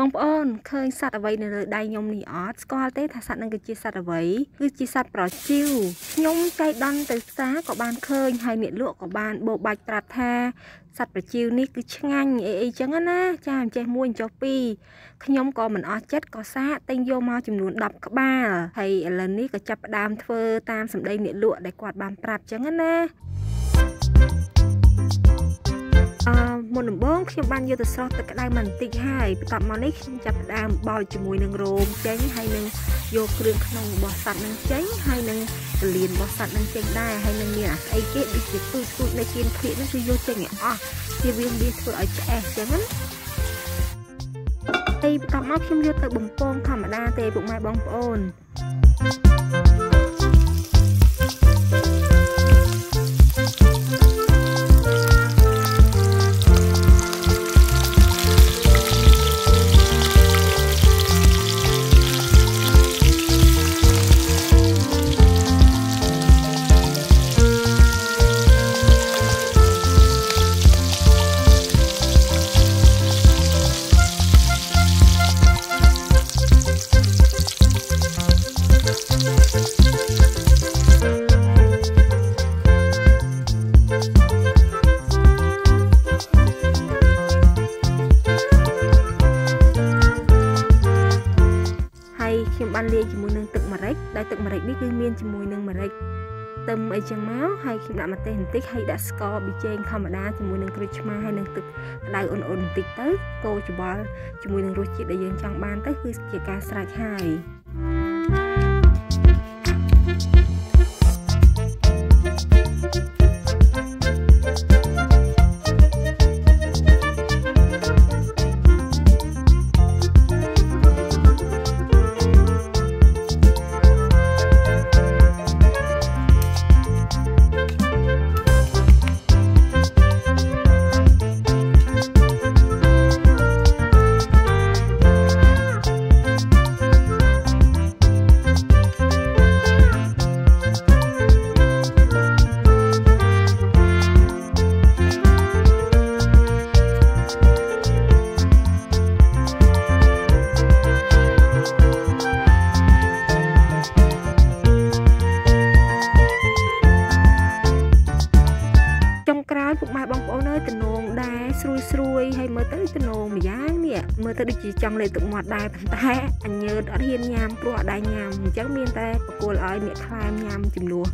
បងប្អូនឃើញសត្វអ្វីនៅលើដៃខ្ញុំនេះអត់ស្គាល់ទេថាសត្វនឹងគឺជាសត្វអ្វីគឺជាសត្វប្រជៀវខ្ញុំចៃដន្យទៅផ្សារក៏បានឃើញហើយអ្នកលក់ក៏បានបោបាច់ប្រាប់ថាសត្វប្រជៀវនេះគឺឆ្ងាញ់អីអីចឹងណាចាអញ្ចេះមួយអញ្ចោះពីរខ្ញុំក៏មិនអស់ចិត្តក៏សាកទិញយកមកចំនួន10ក្បាលហើយឥឡូវនេះក៏ចាប់ផ្ដើមធ្វើតាមសម្ដីអ្នកលក់ដែលគាត់បានប្រាប់ចឹងណា មុនដំបូងខ្ញុំបានយកទៅស្រោះទឹកក្តៅបន្តិចហើយបន្ទាប់មកនេះខ្ញុំចាប់ផ្ដើមបោចជាមួយនឹងរោមចេញហើយនឹងយកគ្រឿងក្នុងរបស់សត្វនឹងចេញហើយនឹងកលៀនរបស់សត្វនឹងចេញដែរហើយនឹងមានអាស្អីគេដូចជាទូចទូចនៅជៀនភៀកនឹងគឺយកចេញឲ្យអស់ជាវាវាធ្វើឲ្យឆ្អេះចឹងណាហើយបន្ទាប់មកខ្ញុំយកទៅបំពងធម្មតាទេពុកម៉ែបងប្អូន thank you ខ្ញុំបានលាយជាមួយនឹងទឹកម្រេចដែលទឹកម្រេចនេះគឺមានជាមួយនឹងម្រេចទឹមអីចឹងមកហើយខ្ញុំដាក់ម្ទេសបន្តិចហើយដាក់ស្ករប៊ីចេងធម្មតាជាមួយនឹងក្រូចឆ្មាហើយនឹងទឹកក្តៅអ៊ុនៗបន្តិចទៅកូរច្បល់ជាមួយនឹងរសជាតិដែលយើងចង់បានទៅគឺជាការស្រេចហើយ ពុកម៉ែបងប្អូនអើយតំណងដែរស្រួយស្រួយហើយមើលទៅតំណងម្យ៉ាងនេះមើលទៅដូចជាចង់លេបទឹកមាត់ដែរប៉ុន្តែអញញើតអត់ហ៊ានញ៉ាំព្រោះអត់ដែរញ៉ាំអញ្ចឹងមានតែបកគលឲ្យអ្នកខ្លែមញ៉ាំជំនួស